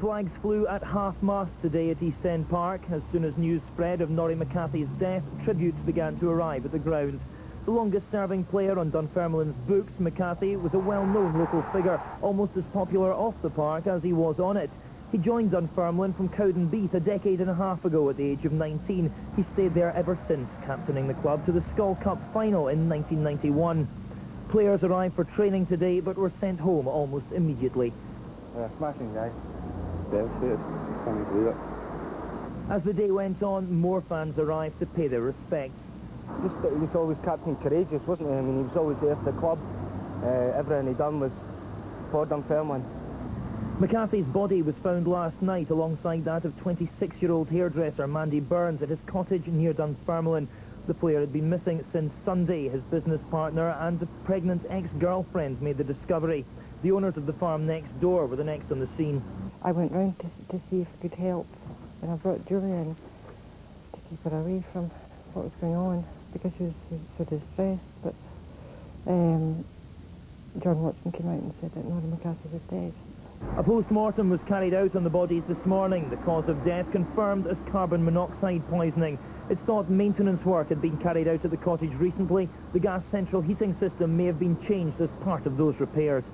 Flags flew at half-mast today at East End Park. As soon as news spread of Norrie McCathie's death, tributes began to arrive at the ground. The longest-serving player on Dunfermline's books, McCathie, was a well-known local figure, almost as popular off the park as he was on it. He joined Dunfermline from Cowdenbeath a decade and a half ago at the age of 19. He stayed there ever since, captaining the club to the Skol Cup final in 1991. Players arrived for training today, but were sent home almost immediately. Uh, smashing Can't believe it. As the day went on, more fans arrived to pay their respects. Just that he was always Captain Courageous, wasn't he? I mean, he was always there for the club. Uh, everything he done was for Dunfermline. McCathie's body was found last night alongside that of 26-year-old hairdresser Mandy Burns at his cottage near Dunfermline. The player had been missing since Sunday. His business partner and the pregnant ex-girlfriend made the discovery. The owners of the farm next door were the next on the scene. I went round to, to see if I could help, and I brought Julie in to keep her away from what was going on because she was so distressed. But um, John Watson came out and said that Norrie McCathie was dead. A post-mortem was carried out on the bodies this morning. The cause of death confirmed as carbon monoxide poisoning. It's thought maintenance work had been carried out at the cottage recently. The gas central heating system may have been changed as part of those repairs.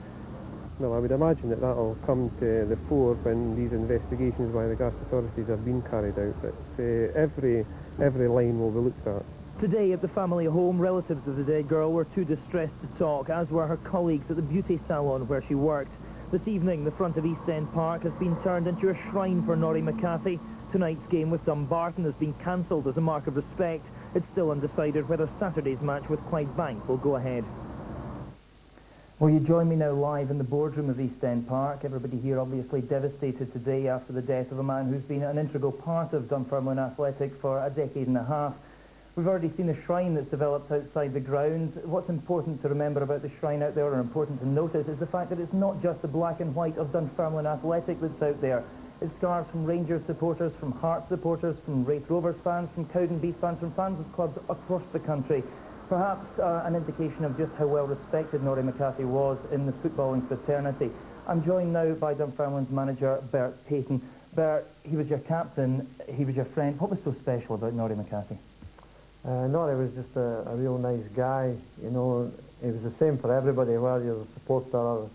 Well, I would imagine that that'll come to the fore when these investigations by the gas authorities have been carried out. But uh, every, every line will be looked at. Today at the family home, relatives of the dead girl were too distressed to talk, as were her colleagues at the beauty salon where she worked. This evening, the front of East End Park has been turned into a shrine for Norrie McCathie. Tonight's game with Dumbarton has been cancelled as a mark of respect. It's still undecided whether Saturday's match with Clydebank will go ahead. Well, you join me now live in the boardroom of East End Park. Everybody here obviously devastated today after the death of a man who's been an integral part of Dunfermline Athletic for a decade and a half. We've already seen a shrine that's developed outside the grounds. What's important to remember about the shrine out there, or important to notice, is the fact that it's not just the black and white of Dunfermline Athletic that's out there. It's scarves from Rangers supporters, from Hearts supporters, from Raith Rovers fans, from Cowdenbeath fans, from fans of clubs across the country. Perhaps uh, an indication of just how well respected Norrie McCathie was in the footballing fraternity. I'm joined now by Dunfermline's manager, Bert Paton. Bert, he was your captain, he was your friend. What was so special about Norrie McCathie? Uh, Norrie was just a, a, real nice guy, you know. He was the same for everybody, whether you're a supporter or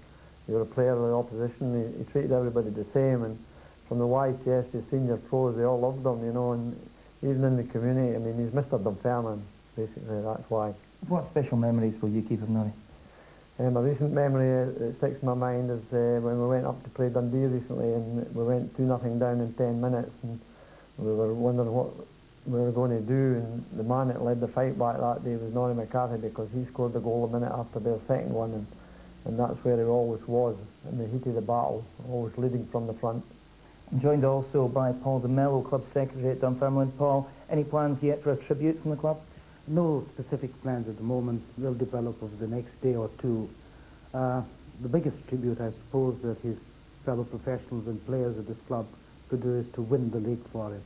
you're a player of the opposition. He, he treated everybody the same, and from the YTS to senior pros, they all loved him, you know, and even in the community, I mean, he's Mr. Dunfermline basically, that's why. What special memories will you keep of Norrie? Um, a recent memory that sticks in my mind is uh, when we went up to play Dundee recently and we went 2 nothing down in 10 minutes and we were wondering what we were going to do and the man that led the fight back that day was Norrie McCathie because he scored the goal a minute after their second one and, and that's where he always was in the heat of the battle, always leading from the front. I'm joined also by Paul DeMello, club secretary at Dunfermline. Paul, any plans yet for a tribute from the club? No specific plans at the moment. will develop over the next day or two. Uh, the biggest tribute, I suppose, that his fellow professionals and players at this club could do is to win the league for him.